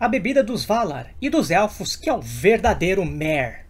a bebida dos Valar e dos Elfos que é o verdadeiro Mer.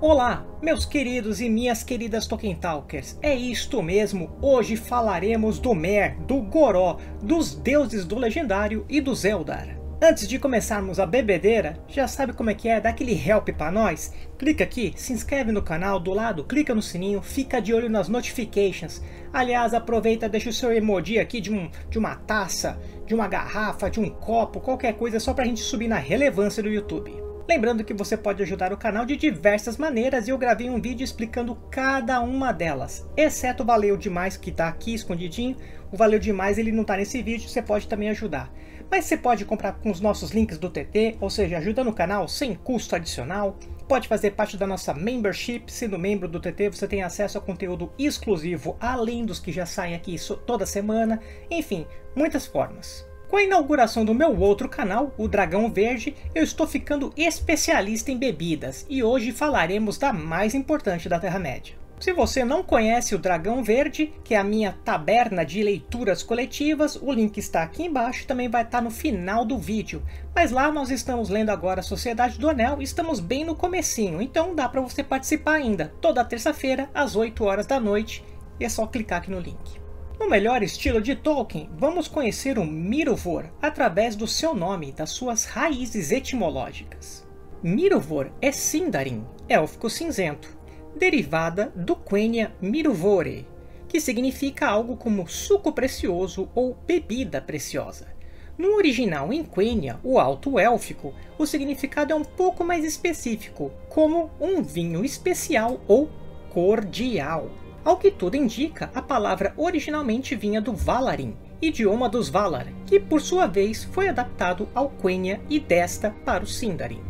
Olá, meus queridos e minhas queridas Tolkien Talkers, é isto mesmo, hoje falaremos do Mer, do Goró, dos deuses do Legendário e do Eldar. Antes de começarmos a bebedeira, já sabe como é que é, dá aquele help para nós? Clica aqui, se inscreve no canal, do lado clica no sininho, fica de olho nas notifications. Aliás, aproveita, deixa o seu emoji aqui de, um, de uma taça, de uma garrafa, de um copo, qualquer coisa, só pra gente subir na relevância do YouTube. Lembrando que você pode ajudar o canal de diversas maneiras e eu gravei um vídeo explicando cada uma delas, exceto o Valeu Demais que está aqui escondidinho. O Valeu Demais ele não está nesse vídeo, você pode também ajudar. Mas você pode comprar com os nossos links do TT, ou seja, ajudando o canal sem custo adicional. Pode fazer parte da nossa membership, sendo membro do TT você tem acesso a conteúdo exclusivo, além dos que já saem aqui toda semana. Enfim, muitas formas. Com a inauguração do meu outro canal, o Dragão Verde, eu estou ficando especialista em bebidas e hoje falaremos da mais importante da Terra-média. Se você não conhece o Dragão Verde, que é a minha taberna de leituras coletivas, o link está aqui embaixo e também vai estar no final do vídeo. Mas lá nós estamos lendo agora a Sociedade do Anel e estamos bem no comecinho, então dá para você participar ainda, toda terça-feira às 8 horas da noite, e é só clicar aqui no link. No melhor estilo de Tolkien, vamos conhecer o Mirovor através do seu nome e das suas raízes etimológicas. Mirovor é Sindarin, élfico cinzento, derivada do Quenya Mirovore, que significa algo como suco precioso ou bebida preciosa. No original em Quenya, o alto élfico, o significado é um pouco mais específico, como um vinho especial ou cordial. Ao que tudo indica, a palavra originalmente vinha do Valarin, idioma dos Valar, que por sua vez foi adaptado ao Quenya e desta para o Sindarin.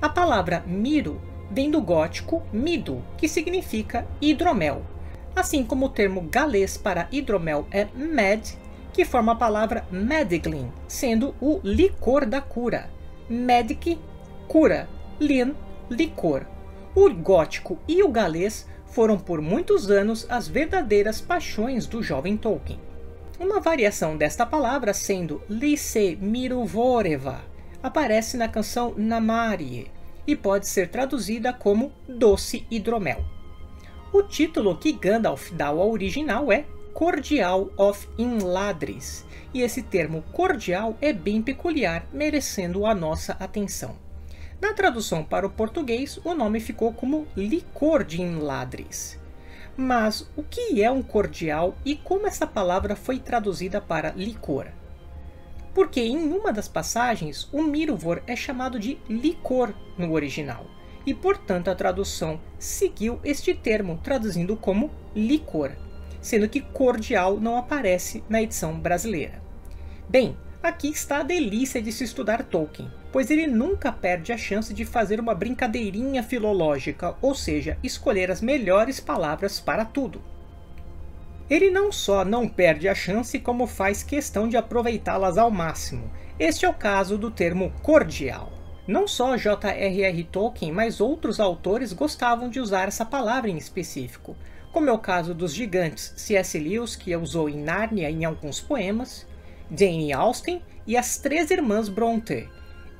A palavra Miro vem do gótico Mido, que significa hidromel, assim como o termo galês para hidromel é med, que forma a palavra mediglin, sendo o licor da cura. Medic, cura, lin, licor. O gótico e o galês foram por muitos anos as verdadeiras paixões do jovem Tolkien. Uma variação desta palavra, sendo Lise Miruvoreva, aparece na canção Namarie e pode ser traduzida como doce hidromel. O título que Gandalf dá ao original é Cordial of Inladris, e esse termo cordial é bem peculiar, merecendo a nossa atenção. Na tradução para o português, o nome ficou como licor de inladres. Mas o que é um cordial e como essa palavra foi traduzida para licor? Porque em uma das passagens, o Mirvor é chamado de licor no original, e portanto a tradução seguiu este termo, traduzindo como licor, sendo que cordial não aparece na edição brasileira. Bem, aqui está a delícia de se estudar Tolkien pois ele nunca perde a chance de fazer uma brincadeirinha filológica, ou seja, escolher as melhores palavras para tudo. Ele não só não perde a chance, como faz questão de aproveitá-las ao máximo. Este é o caso do termo cordial. Não só J.R.R. Tolkien, mas outros autores gostavam de usar essa palavra em específico, como é o caso dos gigantes C.S. Lewis, que usou em Nárnia em alguns poemas, Jane Austen e as três irmãs Bronte,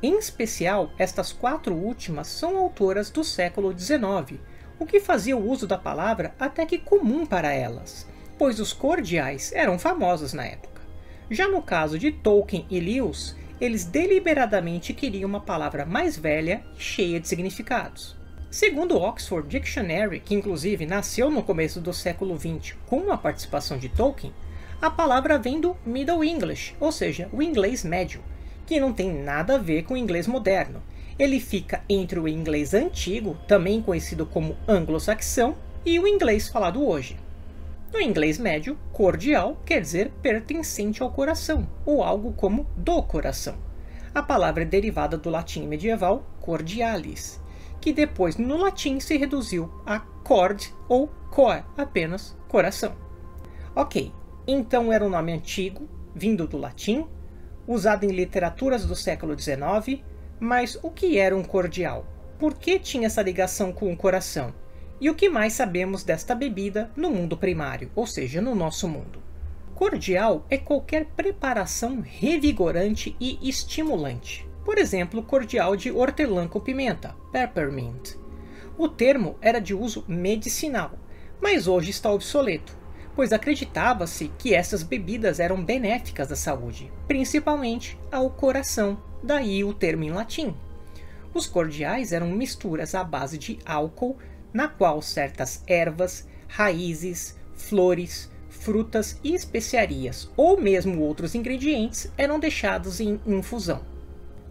em especial, estas quatro últimas são autoras do século XIX, o que fazia o uso da palavra até que comum para elas, pois os cordiais eram famosos na época. Já no caso de Tolkien e Lewis, eles deliberadamente queriam uma palavra mais velha e cheia de significados. Segundo o Oxford Dictionary, que inclusive nasceu no começo do século XX com a participação de Tolkien, a palavra vem do Middle English, ou seja, o inglês médio, que não tem nada a ver com o inglês moderno. Ele fica entre o inglês antigo, também conhecido como anglo-saxão, e o inglês falado hoje. No inglês médio, cordial quer dizer pertencente ao coração, ou algo como do coração. A palavra é derivada do latim medieval cordialis, que depois no latim se reduziu a cord ou cor, apenas coração. Ok, então era um nome antigo, vindo do latim, usado em literaturas do século XIX, mas o que era um cordial? Por que tinha essa ligação com o coração? E o que mais sabemos desta bebida no mundo primário, ou seja, no nosso mundo? Cordial é qualquer preparação revigorante e estimulante. Por exemplo, cordial de hortelã com pimenta, peppermint. O termo era de uso medicinal, mas hoje está obsoleto, pois acreditava-se que essas bebidas eram benéficas à saúde, principalmente ao coração, daí o termo em latim. Os cordiais eram misturas à base de álcool, na qual certas ervas, raízes, flores, frutas e especiarias, ou mesmo outros ingredientes, eram deixados em infusão.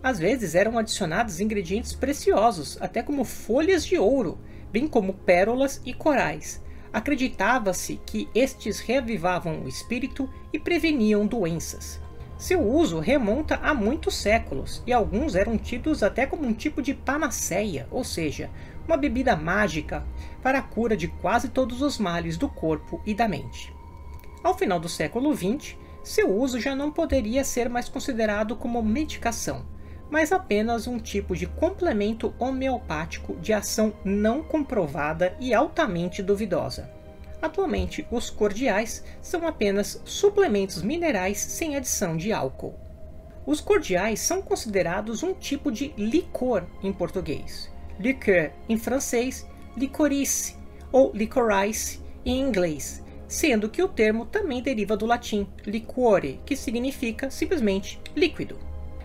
Às vezes eram adicionados ingredientes preciosos, até como folhas de ouro, bem como pérolas e corais. Acreditava-se que estes reavivavam o espírito e preveniam doenças. Seu uso remonta a muitos séculos, e alguns eram tidos até como um tipo de panaceia, ou seja, uma bebida mágica para a cura de quase todos os males do corpo e da mente. Ao final do século XX, seu uso já não poderia ser mais considerado como medicação, mas apenas um tipo de complemento homeopático de ação não comprovada e altamente duvidosa. Atualmente, os cordiais são apenas suplementos minerais sem adição de álcool. Os cordiais são considerados um tipo de licor em português, liqueur em francês, licorice ou licorice em inglês, sendo que o termo também deriva do latim liquore, que significa simplesmente líquido.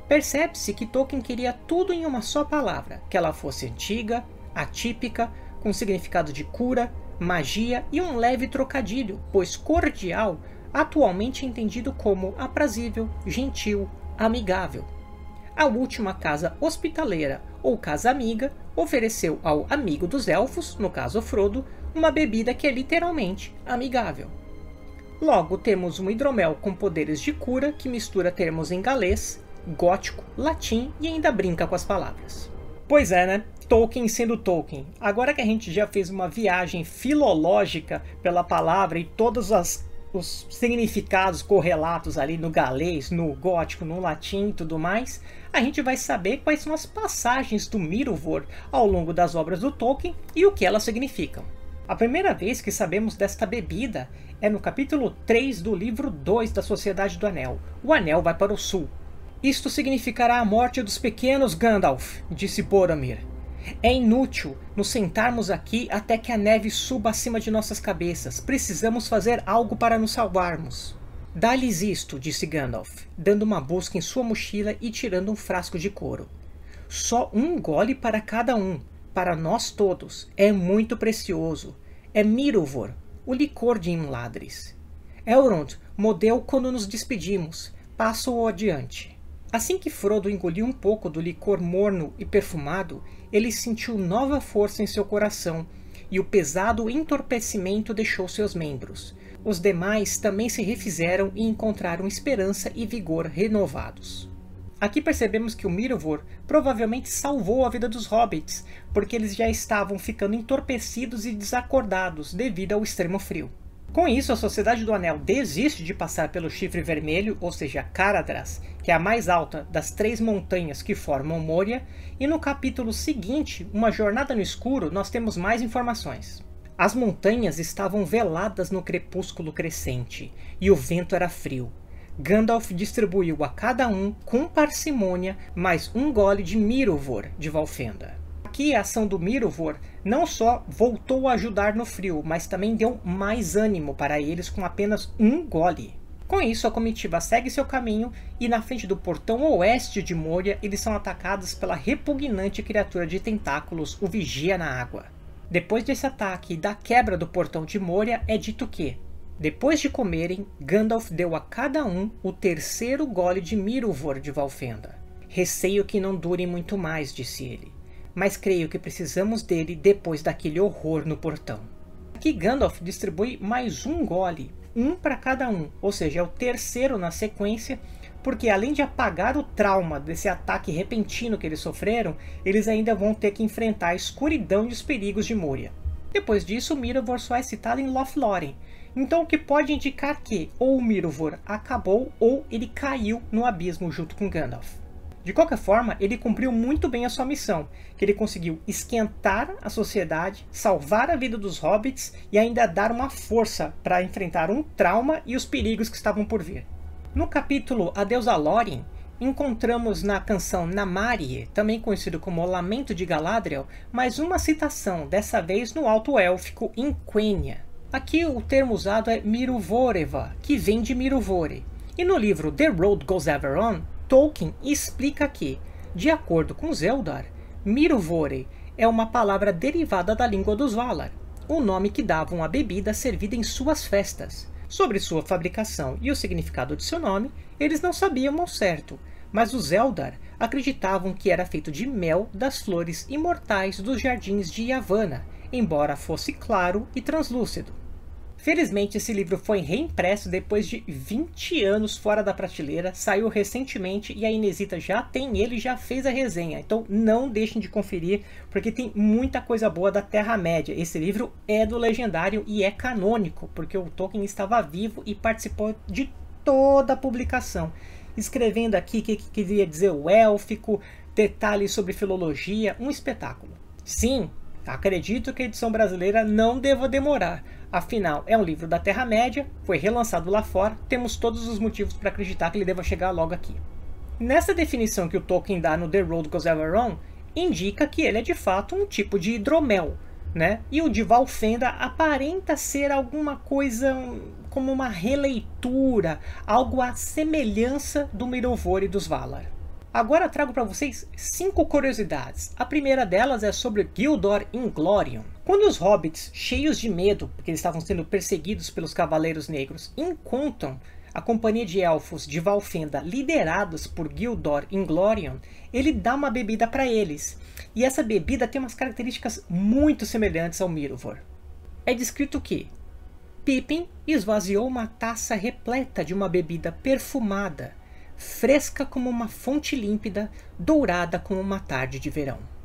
Percebe-se que Tolkien queria tudo em uma só palavra, que ela fosse antiga, atípica, com significado de cura, magia e um leve trocadilho, pois cordial atualmente entendido como aprazível, gentil, amigável. A última casa hospitaleira, ou casa amiga, ofereceu ao amigo dos elfos, no caso Frodo, uma bebida que é literalmente amigável. Logo, temos um hidromel com poderes de cura que mistura termos em galês, gótico, latim e ainda brinca com as palavras. Pois é, né? Tolkien sendo Tolkien. Agora que a gente já fez uma viagem filológica pela palavra e todos as, os significados correlatos ali no galês, no gótico, no latim e tudo mais, a gente vai saber quais são as passagens do Mirovor ao longo das obras do Tolkien e o que elas significam. A primeira vez que sabemos desta bebida é no capítulo 3 do livro 2 da Sociedade do Anel. O Anel vai para o sul, isto significará a morte dos pequenos Gandalf, disse Boromir. É inútil nos sentarmos aqui até que a neve suba acima de nossas cabeças. Precisamos fazer algo para nos salvarmos. Dá-lhes isto, disse Gandalf, dando uma busca em sua mochila e tirando um frasco de couro. Só um gole para cada um, para nós todos. É muito precioso. É Mirovor, o licor de Imladris. Elrond modeu quando nos despedimos. Passo-o adiante. Assim que Frodo engoliu um pouco do licor morno e perfumado, ele sentiu nova força em seu coração, e o pesado entorpecimento deixou seus membros. Os demais também se refizeram e encontraram esperança e vigor renovados. Aqui percebemos que o Mirovor provavelmente salvou a vida dos hobbits, porque eles já estavam ficando entorpecidos e desacordados devido ao extremo frio. Com isso, a Sociedade do Anel desiste de passar pelo Chifre Vermelho, ou seja, Caradras, que é a mais alta das três montanhas que formam Moria, e no capítulo seguinte, Uma Jornada no Escuro, nós temos mais informações. As montanhas estavam veladas no crepúsculo crescente, e o vento era frio. Gandalf distribuiu a cada um, com parcimônia, mais um gole de Mirovor de Valfenda. Aqui a ação do Mirovor não só voltou a ajudar no frio, mas também deu mais ânimo para eles com apenas um gole. Com isso, a comitiva segue seu caminho e na frente do portão oeste de Moria, eles são atacados pela repugnante criatura de tentáculos, o Vigia na Água. Depois desse ataque e da quebra do portão de Moria, é dito que, depois de comerem, Gandalf deu a cada um o terceiro gole de Mirovor de Valfenda. Receio que não dure muito mais, disse ele mas creio que precisamos dele depois daquele horror no portão. Aqui Gandalf distribui mais um gole, um para cada um, ou seja, é o terceiro na sequência, porque além de apagar o trauma desse ataque repentino que eles sofreram, eles ainda vão ter que enfrentar a escuridão e os perigos de Moria. Depois disso, Mirovor só é citado em Lothlórien, Então o que pode indicar que ou o Mirovor acabou ou ele caiu no abismo junto com Gandalf. De qualquer forma, ele cumpriu muito bem a sua missão, que ele conseguiu esquentar a sociedade, salvar a vida dos hobbits e ainda dar uma força para enfrentar um trauma e os perigos que estavam por vir. No capítulo Adeus a Lórien, encontramos na canção Namarie, também conhecido como Lamento de Galadriel, mais uma citação, dessa vez no alto élfico em Quenya. Aqui o termo usado é Miruvoreva, que vem de Miruvore. E no livro The Road Goes Ever On, Tolkien explica que, de acordo com Zeldar, Miruvore é uma palavra derivada da língua dos Valar, o nome que davam à bebida servida em suas festas. Sobre sua fabricação e o significado de seu nome, eles não sabiam ao certo, mas os Eldar acreditavam que era feito de mel das flores imortais dos jardins de Yavanna, embora fosse claro e translúcido. Felizmente, esse livro foi reimpresso depois de 20 anos fora da prateleira, saiu recentemente e a Inesita já tem ele já fez a resenha. Então não deixem de conferir, porque tem muita coisa boa da Terra-média. Esse livro é do Legendário e é canônico, porque o Tolkien estava vivo e participou de toda a publicação. Escrevendo aqui o que, que queria dizer o élfico, detalhes sobre filologia, um espetáculo. Sim, acredito que a edição brasileira não deva demorar Afinal, é um livro da Terra-média, foi relançado lá fora, temos todos os motivos para acreditar que ele deva chegar logo aqui. Nessa definição que o Tolkien dá no The Road Goes Ever On, indica que ele é de fato um tipo de hidromel, né? E o de Valfenda aparenta ser alguma coisa como uma releitura, algo à semelhança do Mirovore dos Valar. Agora trago para vocês cinco curiosidades. A primeira delas é sobre Gildor Inglorion. Quando os hobbits, cheios de medo, porque eles estavam sendo perseguidos pelos Cavaleiros Negros, encontram a companhia de elfos de Valfenda liderados por Gildor Inglorion, ele dá uma bebida para eles. E essa bebida tem umas características muito semelhantes ao Mirovor. É descrito que Pippin esvaziou uma taça repleta de uma bebida perfumada fresca como uma fonte límpida, dourada como uma tarde de verão.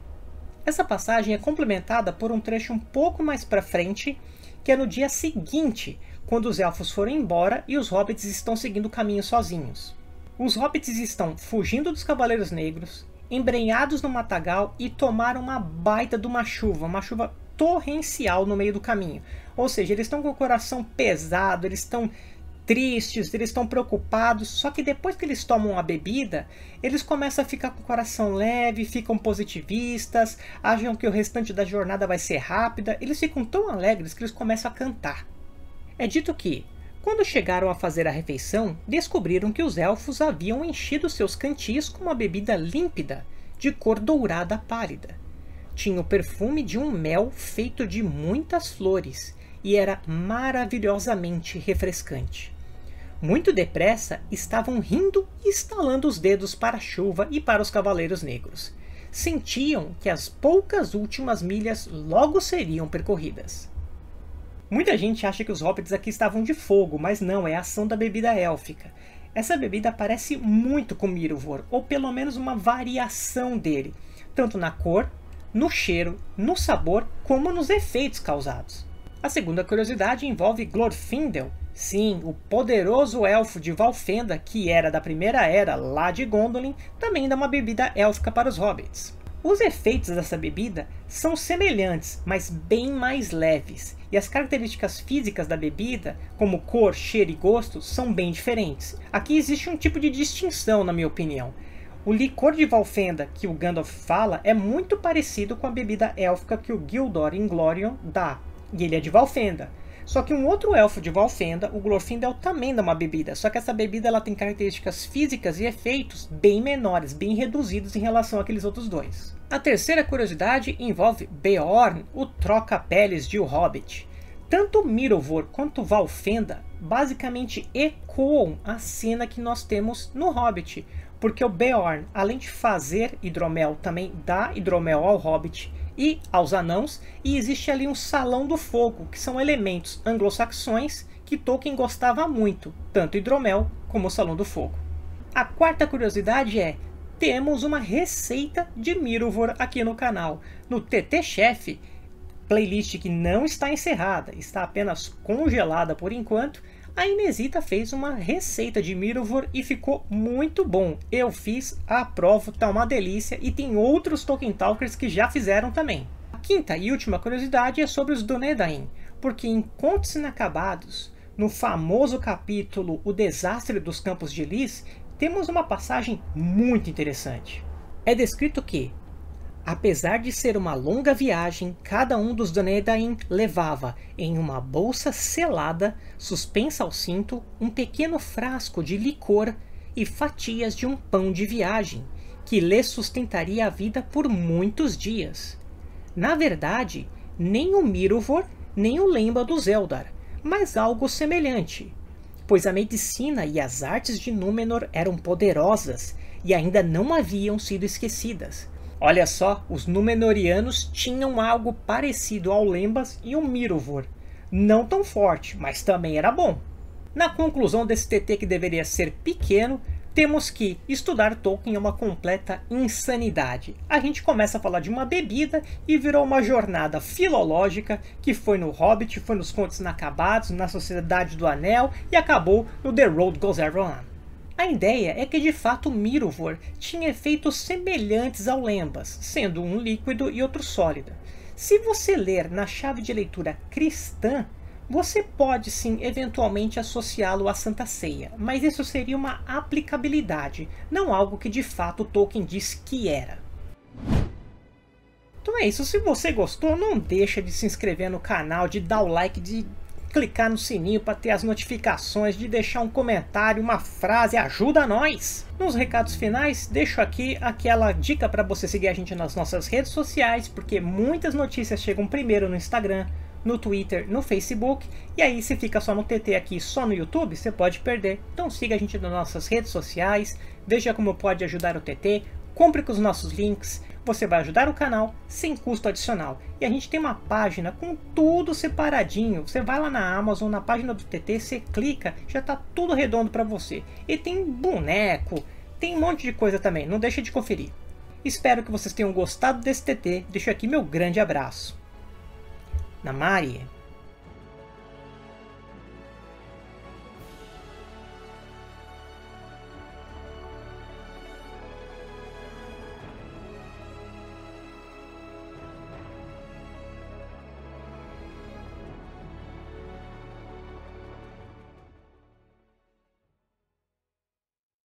Essa passagem é complementada por um trecho um pouco mais para frente, que é no dia seguinte, quando os elfos foram embora e os hobbits estão seguindo o caminho sozinhos. Os hobbits estão fugindo dos Cavaleiros Negros, embrenhados no matagal e tomaram uma baita de uma chuva, uma chuva torrencial no meio do caminho. Ou seja, eles estão com o coração pesado, eles estão tristes, eles estão preocupados, só que depois que eles tomam a bebida, eles começam a ficar com o coração leve, ficam positivistas, acham que o restante da jornada vai ser rápida, eles ficam tão alegres que eles começam a cantar. É dito que, quando chegaram a fazer a refeição, descobriram que os elfos haviam enchido seus cantis com uma bebida límpida, de cor dourada pálida. Tinha o perfume de um mel feito de muitas flores, e era maravilhosamente refrescante. Muito depressa, estavam rindo e estalando os dedos para a chuva e para os cavaleiros negros. Sentiam que as poucas últimas milhas logo seriam percorridas. Muita gente acha que os hobbits aqui estavam de fogo, mas não, é a ação da bebida élfica. Essa bebida parece muito com Mirovor, ou pelo menos uma variação dele, tanto na cor, no cheiro, no sabor, como nos efeitos causados. A segunda curiosidade envolve Glorfindel, Sim, o poderoso elfo de Valfenda, que era da primeira era lá de Gondolin, também dá uma bebida élfica para os hobbits. Os efeitos dessa bebida são semelhantes, mas bem mais leves, e as características físicas da bebida, como cor, cheiro e gosto, são bem diferentes. Aqui existe um tipo de distinção, na minha opinião. O licor de Valfenda que o Gandalf fala é muito parecido com a bebida élfica que o Gildor Inglorion dá, e ele é de Valfenda. Só que um outro elfo de Valfenda, o Glorfindel, também dá uma bebida. Só que essa bebida ela tem características físicas e efeitos bem menores, bem reduzidos em relação àqueles outros dois. A terceira curiosidade envolve Beorn, o troca-peles de O Hobbit. Tanto Mirovor quanto Valfenda basicamente ecoam a cena que nós temos no Hobbit, porque o Beorn, além de fazer hidromel, também dá hidromel ao Hobbit e aos anãos, e existe ali um Salão do Fogo, que são elementos anglo-saxões que Tolkien gostava muito, tanto hidromel como o Salão do Fogo. A quarta curiosidade é, temos uma receita de Mirovor aqui no canal. No TT Chef playlist que não está encerrada, está apenas congelada por enquanto, a Inesita fez uma receita de Mirovor e ficou muito bom. Eu fiz, aprovo, tá uma delícia e tem outros Tolkien Talkers que já fizeram também. A quinta e última curiosidade é sobre os Dunedain, porque em Contos Inacabados, no famoso capítulo O Desastre dos Campos de Lis, temos uma passagem muito interessante. É descrito que, Apesar de ser uma longa viagem, cada um dos Dunedain levava, em uma bolsa selada, suspensa ao cinto, um pequeno frasco de licor e fatias de um pão de viagem, que lhes sustentaria a vida por muitos dias. Na verdade, nem o Mirovor, nem o Lemba dos Eldar, mas algo semelhante, pois a medicina e as artes de Númenor eram poderosas e ainda não haviam sido esquecidas Olha só, os Númenóreanos tinham algo parecido ao Lembas e o Mirovor. Não tão forte, mas também era bom. Na conclusão desse TT que deveria ser pequeno, temos que estudar Tolkien é uma completa insanidade. A gente começa a falar de uma bebida e virou uma jornada filológica que foi no Hobbit, foi nos Contos Inacabados, na Sociedade do Anel e acabou no The Road Goes Ever On. A ideia é que de fato Mirovor tinha efeitos semelhantes ao Lembas, sendo um líquido e outro sólido. Se você ler na chave de leitura cristã, você pode sim eventualmente associá-lo à Santa Ceia, mas isso seria uma aplicabilidade, não algo que de fato Tolkien diz que era. Então é isso, se você gostou, não deixa de se inscrever no canal, de dar o like, de clicar no sininho para ter as notificações, de deixar um comentário, uma frase, ajuda nós! Nos recados finais, deixo aqui aquela dica para você seguir a gente nas nossas redes sociais, porque muitas notícias chegam primeiro no Instagram, no Twitter, no Facebook, e aí se fica só no TT aqui, só no YouTube, você pode perder. Então siga a gente nas nossas redes sociais, veja como pode ajudar o TT, compre com os nossos links, você vai ajudar o canal sem custo adicional. E a gente tem uma página com tudo separadinho. Você vai lá na Amazon, na página do TT, você clica, já está tudo redondo para você. E tem boneco, tem um monte de coisa também, não deixa de conferir. Espero que vocês tenham gostado desse TT. Deixo aqui meu grande abraço. Namari.